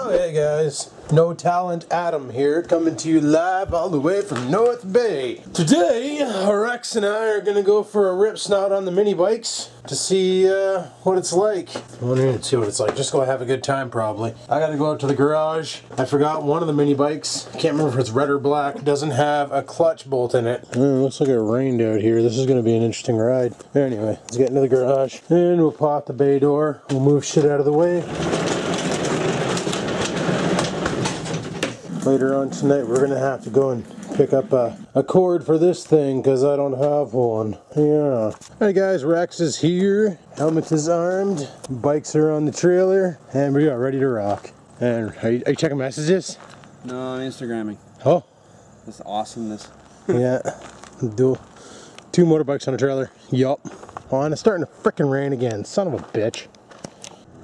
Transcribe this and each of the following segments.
Oh, hey guys. No Talent Adam here, coming to you live all the way from North Bay. Today, Rex and I are gonna go for a rip snot on the mini bikes to see uh, what it's like. I'm wondering to see what it's like. Just go have a good time, probably. I gotta go out to the garage. I forgot one of the mini bikes. Can't remember if it's red or black. Doesn't have a clutch bolt in it. Mm, looks like it rained out here. This is gonna be an interesting ride. Anyway, let's get into the garage and we'll pop the bay door. We'll move shit out of the way. Later on tonight we're gonna have to go and pick up a, a cord for this thing because I don't have one. Yeah. Hey guys, Rex is here. Helmet is armed. Bikes are on the trailer, and we are ready to rock. And are you, are you checking messages? No, I'm Instagramming. Oh. This awesomeness. yeah. Do two motorbikes on a trailer. Yup. Oh, and it's starting to frickin' rain again. Son of a bitch.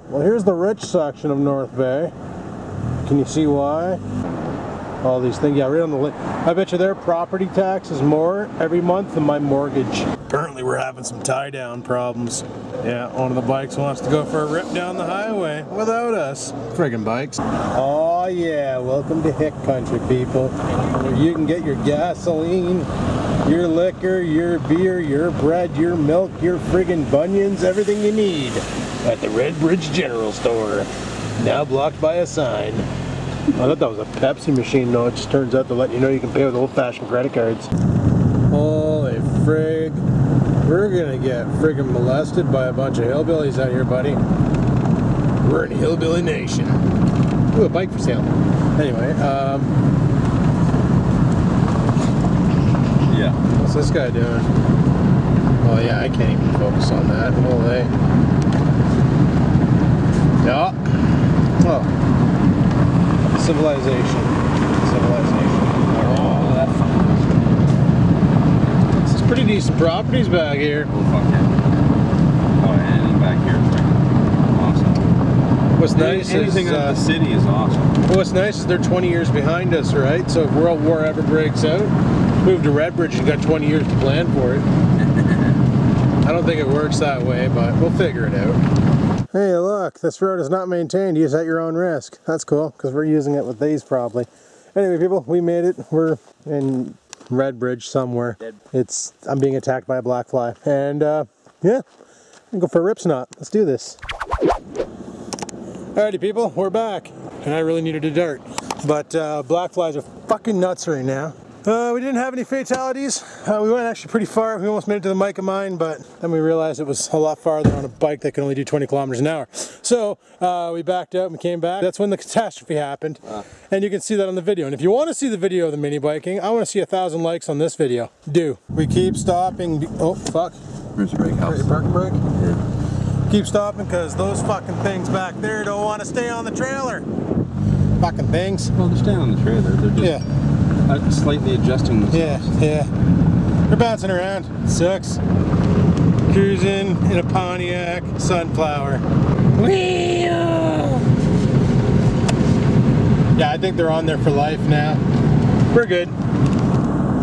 Well, here's the rich section of North Bay. Can you see why? All these things. Yeah, right on the. I bet you their property tax is more every month than my mortgage. Apparently we're having some tie down problems. Yeah, one of the bikes wants to go for a rip down the highway without us. Friggin' bikes. Oh yeah, welcome to Hick Country, people. Where you can get your gasoline, your liquor, your beer, your bread, your milk, your friggin' bunions, everything you need at the Red Bridge General Store. Now blocked by a sign. I thought that was a Pepsi machine, though. It just turns out to let you know you can pay with old-fashioned credit cards. Holy frig. We're gonna get friggin' molested by a bunch of hillbillies out here, buddy. We're in Hillbilly Nation. Ooh, a bike for sale. Anyway, um... Yeah. What's this guy doing? Oh yeah, I can't even focus on that. Holy. Yeah. Oh civilization. Civilization. Oh, that This is pretty decent properties back here. Oh, fuck yeah. Oh, and back here is like awesome. What's nice Anything is, uh, the city is awesome. What's nice is they're 20 years behind us, right? So if World War ever breaks out, move to Redbridge, you've got 20 years to plan for it. I don't think it works that way, but we'll figure it out. Hey, look, this road is not maintained. Use at your own risk. That's cool, because we're using it with these probably. Anyway, people, we made it. We're in Redbridge somewhere. Dead. It's I'm being attacked by a black fly, and uh, yeah, I'm go for a rip snot. Let's do this. Alrighty, people, we're back, and I really needed a dart, but uh, black flies are fucking nuts right now. Uh, we didn't have any fatalities. Uh, we went actually pretty far. We almost made it to the Mica mine, but then we realized it was a lot farther on a bike that can only do 20 kilometers an hour. So uh, we backed out and we came back. That's when the catastrophe happened. Uh. And you can see that on the video. And if you want to see the video of the mini biking, I want to see a thousand likes on this video. Do. We keep stopping. Oh, fuck. Where's your brake house? Parking brake? Yeah. Keep stopping because those fucking things back there don't want to stay on the trailer. Fucking things. Well, they're staying on the trailer. They're just Yeah. Uh, slightly adjusting themselves. Yeah, yeah. They're bouncing around. Sucks. Cruising in a Pontiac Sunfire. Yeah, I think they're on there for life now. We're good.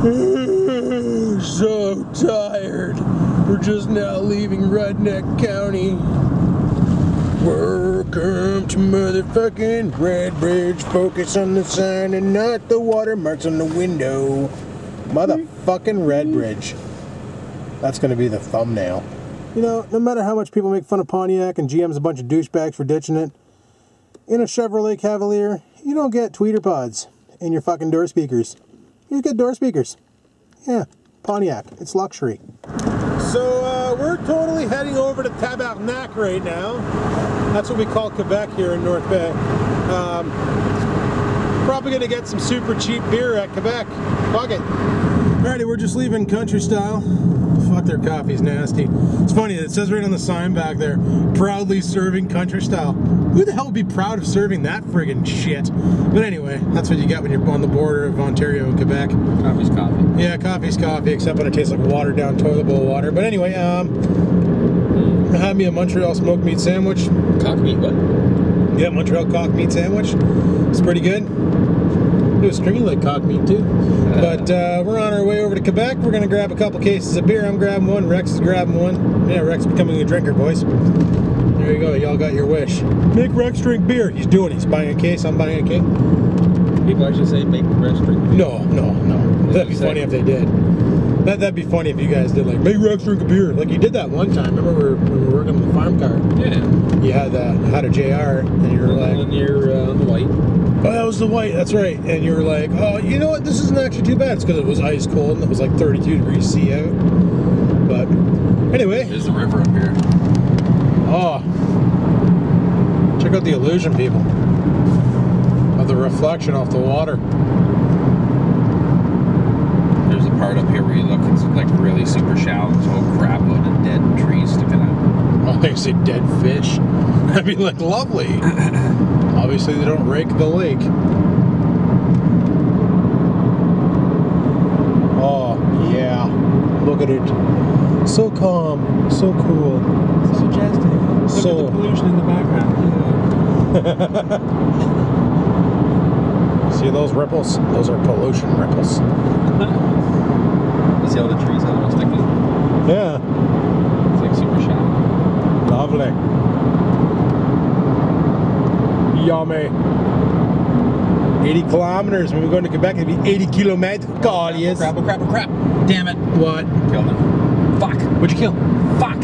so tired. We're just now leaving Redneck County. Welcome to motherfucking Red Bridge. Focus on the sign and not the watermarks on the window. Motherfucking Red Bridge. That's to be the thumbnail. You know, no matter how much people make fun of Pontiac and GM's a bunch of douchebags for ditching it, in a Chevrolet Cavalier, you don't get tweeter pods in your fucking door speakers. You get door speakers. Yeah, Pontiac. It's luxury. So uh, we're totally heading over to Tabarnak right now. That's what we call Quebec here in North Bay. Um, probably gonna get some super cheap beer at Quebec. Fuck it. Alrighty, we're just leaving country style. Fuck, their coffee's nasty. It's funny, it says right on the sign back there, proudly serving country style. Who the hell would be proud of serving that friggin' shit? But anyway, that's what you get when you're on the border of Ontario and Quebec. Coffee's coffee. Yeah, coffee's coffee, except when it tastes like watered down toilet bowl water. But anyway, um, I had me a Montreal smoked meat sandwich. Cock meat, what? Yeah, Montreal cock meat sandwich. It's pretty good. It was stringy like cock meat too. But uh, we're on our way over to Quebec. We're gonna grab a couple cases of beer. I'm grabbing one. Rex is grabbing one. Yeah, Rex is becoming a drinker, boys. There you go. Y'all got your wish. Make Rex drink beer. He's doing. it. He's buying a case. I'm buying a case. People actually say make Rex drink. No, no, no. That'd be funny if they did. That that'd be funny if you guys did like make Rex drink a beer. Like you did that one time. Remember we were, when we were working on the farm car. Yeah. You had uh, had a JR and you were like, and you're uh, on the white. oh, that was the white. That's right. And you were like, oh, you know what? This isn't actually too bad. It's because it was ice cold and it was like 32 degrees C out. But anyway, There's the river up here. oh, check out the illusion, people, of the reflection off the water. There's a part up here where you look, it's like really super shallow. There's a whole crap load of dead trees sticking out. Oh, they say dead fish. That'd be like lovely. Obviously, they don't rake the lake. Oh, yeah. Look at it. So calm. So cool. So majestic. Look So- at the pollution in the background. See those ripples? Those are pollution ripples. Let's see all the trees that are sticking? Yeah. It's like super shallow. Lovely. Yummy. 80 kilometers. When we're going to Quebec, it'd be 80 kilometers. God, yes. Crap, oh crap, oh crap. Damn it. What? Killed him. Fuck. What'd you kill? Fuck.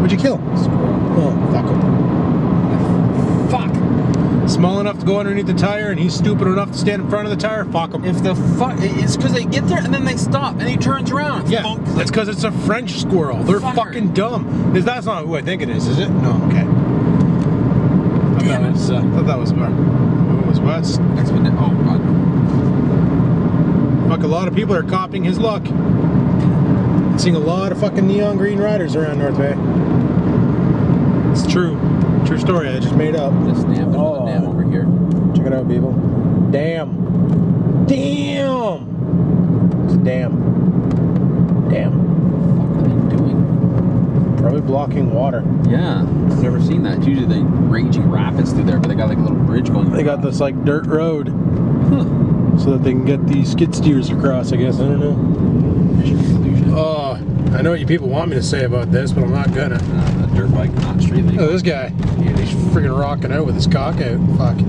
What'd you kill? Squirrel. Oh, fuck him. Small enough to go underneath the tire, and he's stupid enough to stand in front of the tire. Fuck him. If the fuck, it's because they get there and then they stop and he turns around. Yeah, Funk. that's because it's a French squirrel. They're Fucker. fucking dumb. Is That's not who I think it is, is it? No, okay. I thought, it. was, uh, I thought that was, uh, it was West. Expedi- oh god. Fuck, a lot of people are copying his luck. Seeing a lot of fucking neon green riders around North Bay. It's true. True story. I just made up. This damn, Oh. dam over here. Check it out, people. Damn. Damn. It's a dam. Damn. What are they doing? Probably blocking water. Yeah, I've never seen that. It's usually they raging rapids through there, but they got like a little bridge going. They got this like dirt road Huh. so that they can get these skid steers across, I guess. I don't know. Oh, I know what you people want me to say about this, but I'm not gonna. Uh, dirt bike, not street legal. Oh, this guy. Yeah, he's freaking rocking out with his cock out. Fuck.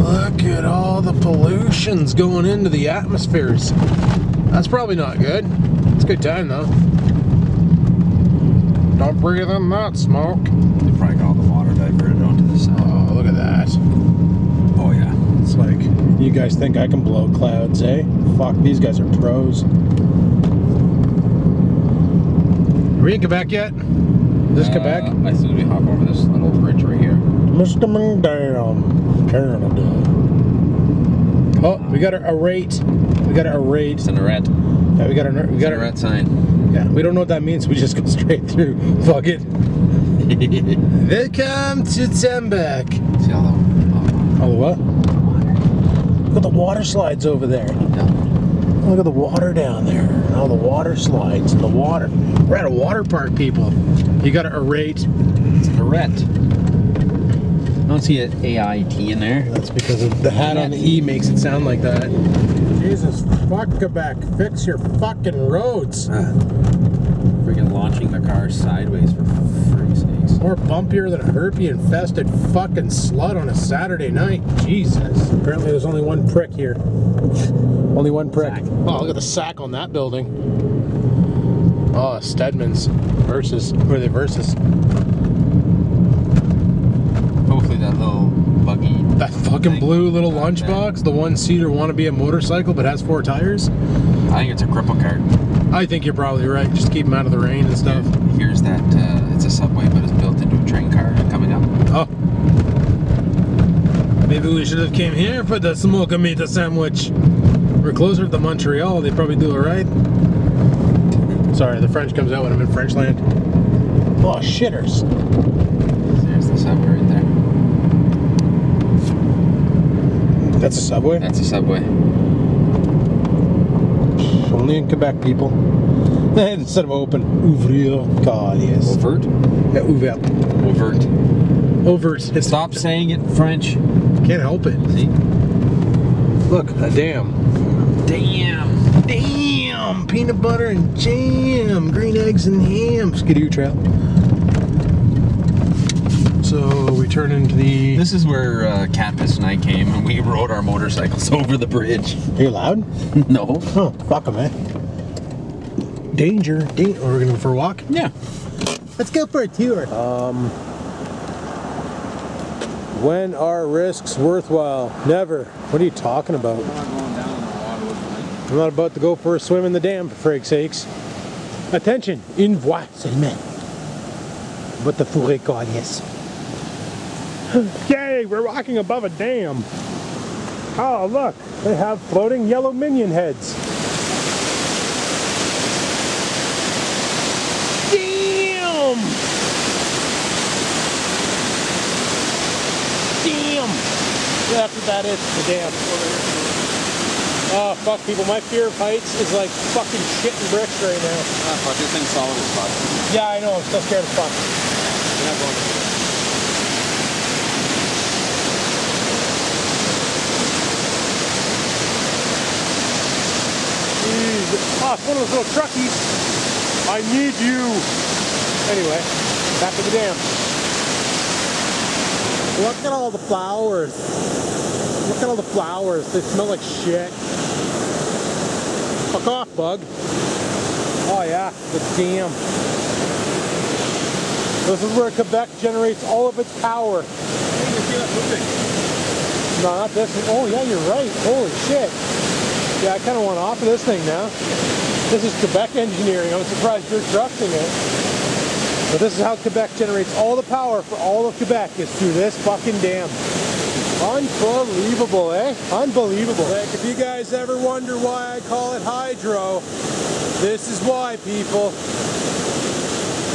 Look at all the pollutions going into the atmospheres. That's probably not good. It's a good time though. Don't breathe in that smoke. They probably got all the water diverted onto the side. Oh, look at that. Yeah. It's like, you guys think I can blow clouds, eh? Fuck, these guys are pros. Are we in Quebec yet? Is this Quebec? Uh, as soon as we hop over this little bridge right here. Mr. Mangdam, Canada. Oh, we got a, a rate. We got a rate. It's an red. Yeah, we got a we got a a red sign. Yeah, we don't know what that means. We just go straight through. Fuck it. Welcome to Zembek. See all the oh, Oh, what? Look at the water slides over there. yeah. Look at the water down there. All the water slides and the water. We're at a water park, people. You got to rate. It's a red. I don't see an AIT in there. That's because of the hat on the E makes it sound like that. Jesus, fuck Quebec. Fix your fucking roads. Ah. Freaking launching the car sideways for freak's sakes. More bumpier than a herpy infested fucking slut on a Saturday night. Jesus. Apparently there's only one prick here. Only one prick. Sack. Oh, look at the sack on that building. Oh, Stedman's versus. Who are they versus? Hopefully that little buggy. That fucking blue little lunchbox, the one seater wanna be a motorcycle but has four tires. I think it's a cripple cart. I think you're probably right. Just keep them out of the rain and stuff. Here's that. Uh, it's a subway, but it's built into a train car coming up. Oh. Maybe we should have came here for the smoke meat sandwich. We're closer to Montreal. They probably do it right. Sorry, the French comes out when I'm in French land. Oh, shitters. There's the subway right there. That's a subway? That's a subway. Only in Quebec, people. Instead of open. Ouvrir. God, yes. Overt. Yeah, ouvert. Overt. Overt. It's Stop saying it in French. Can't help it. See? Look, a dam. Damn. Damn! Peanut butter and jam, green eggs and ham. Skidoo trail. So we turn into the. This is where uh, Katpis and I came and we rode our motorcycles over the bridge. Are you loud? no. Oh, fuck 'em, eh? Danger. Da- oh, we're gonna go for a walk? Yeah. Let's go for a tour. Um. When are risks worthwhile? Never. What are you talking about? I'm not about to go for a swim in the dam, for frig's sakes. Attention, une voie seulement. What the fourré yes. Yay, we're rocking above a dam. Oh, look, they have floating yellow minion heads. Damn! Damn! That's what that is, the dam. Oh, fuck people, my fear of heights is like fucking shitting bricks right now. Ah, fuck, this thing's solid as fuck. Yeah, I know, I'm still scared as fuck. You're not going to do it. Jeez. Oh, it's one of those little truckies. I need you. Anyway, back to the dam. Look at all the flowers. Look at all the flowers. They smell like shit. Fuck off, bug. Oh yeah, the dam. This is where Quebec generates all of its power. No, not this one. Oh yeah, you're right. Holy shit. Yeah, I kind of want off of this thing now. This is Quebec engineering. I'm surprised you're trusting it. But this is how Quebec generates all the power for all of Quebec is through this fucking dam. Unbelievable, eh? Unbelievable. Like, if you guys ever wonder why I call it hydro, this is why, people.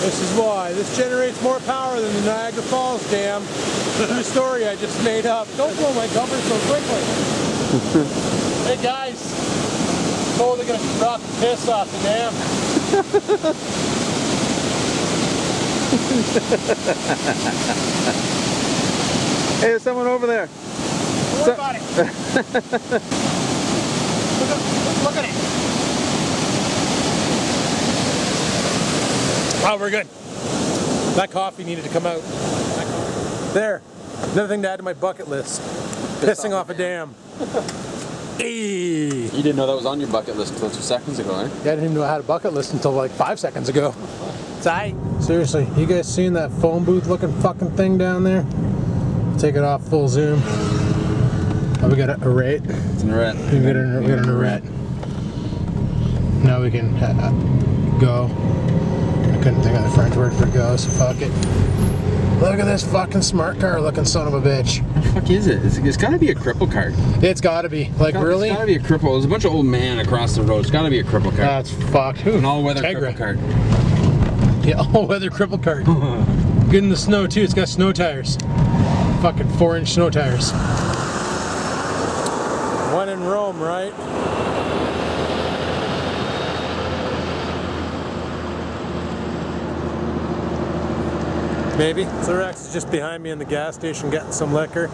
This is why. This generates more power than the Niagara Falls Dam. True story I just made up. Don't blow my cover so quickly. hey guys, oh, totally gonna drop the piss off the dam. Hey, there's someone over there. Don't worry about it. look, at, look at it. Oh, we're good. That coffee needed to come out. There. Another thing to add to my bucket list. Pissing off a dam. You didn't know that was on your bucket list until two seconds ago, eh? Yeah, I didn't even know I had a bucket list until like five seconds ago. Tight. Seriously, you guys seen that phone booth looking fucking thing down there? Take it off full zoom. Oh, we got a, a rate. It's in red. We got an, we got an arret. Now we can uh, go. I couldn't think of the French word for go, so fuck it. Look at this fucking smart car looking son of a bitch. What the fuck is it? It's, it's gotta be a cripple cart. It's gotta be. Like, It's really? It's gotta be a cripple. There's a bunch of old man across the road. It's gotta be a cripple cart. That's fucked. Who? An all-weather Tegra. cripple cart. Yeah, all-weather cripple cart. Good in the snow, too. It's got snow tires. Fucking four-inch snow tires. One in Rome, right? Maybe. So Rex is just behind me in the gas station getting some liquor.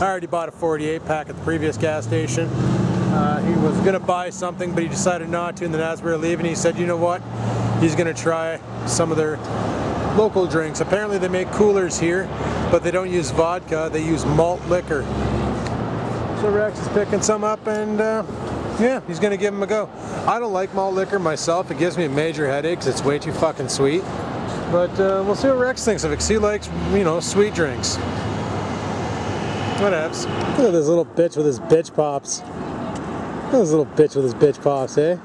I already bought a 48 pack at the previous gas station. Uh, he was going to buy something, but he decided not to, and then as we were leaving, he said, you know what? He's going to try some of their local drinks. Apparently they make coolers here, but they don't use vodka, they use malt liquor. So Rex is picking some up and uh, yeah, he's gonna give him a go. I don't like malt liquor myself, it gives me a major headache 'cause it's way too fucking sweet. But uh, we'll see what Rex thinks of it 'cause he likes, you know, sweet drinks. Whatevs. Look at this little bitch with his bitch pops. Look at this little bitch with his bitch pops, eh?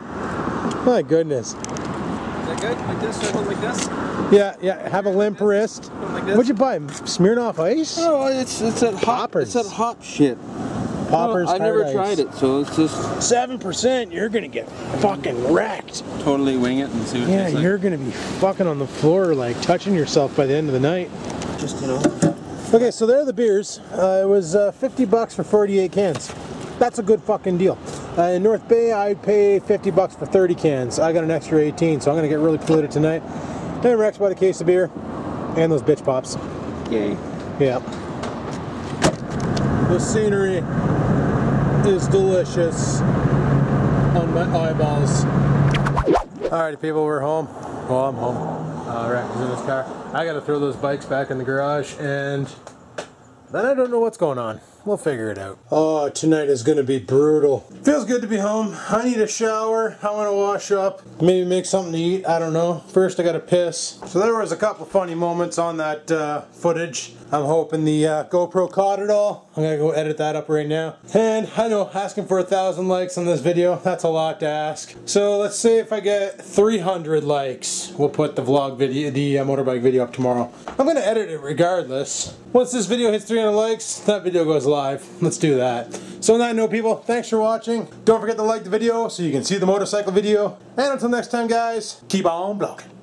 My goodness. Is that good? Like this? Should I hold like this? Yeah, yeah, have a limp wrist. Like? What'd you buy? Smirnoff Ice? Oh, it's it's that hop. Poppers. It's that hop shit. Poppers. I've never tried it, so it's just Seven percent, you're gonna get fucking wrecked. totally wing it and see what Yeah, it tastes like. you're gonna be fucking on the floor, like touching yourself by the end of the night. just you know. Okay, so there are the beers. Uh, it was uh, 50 bucks for 48 cans. That's a good fucking deal. Uh, in North Bay, I'd pay 50 bucks for 30 cans. I got an extra 18, so I'm gonna get really polluted tonight. And Rex bought a case of beer and those bitch pops. Yay. Yeah. The scenery is delicious on my eyeballs. Alrighty, people, we're home. Well, I'm home. Uh, Rex is in his car. I gotta throw those bikes back in the garage and then I don't know what's going on. We'll figure it out. Oh, tonight is gonna be brutal. Feels good to be home. I need a shower. I wanna wash up. Maybe make something to eat. I don't know. First I gotta piss. So there was a couple funny moments on that uh, footage. I'm hoping the uh, GoPro caught it all. I'm gonna go edit that up right now. And I know asking for a thousand likes on this video, that's a lot to ask. So let's say if I get 300 likes, we'll put the vlog video, the uh, motorbike video up tomorrow. I'm gonna edit it regardless. Once this video hits 300 likes, that video goes live. Let's do that. So on that note people, thanks for watching. Don't forget to like the video so you can see the motorcycle video. And until next time guys, keep on blogging.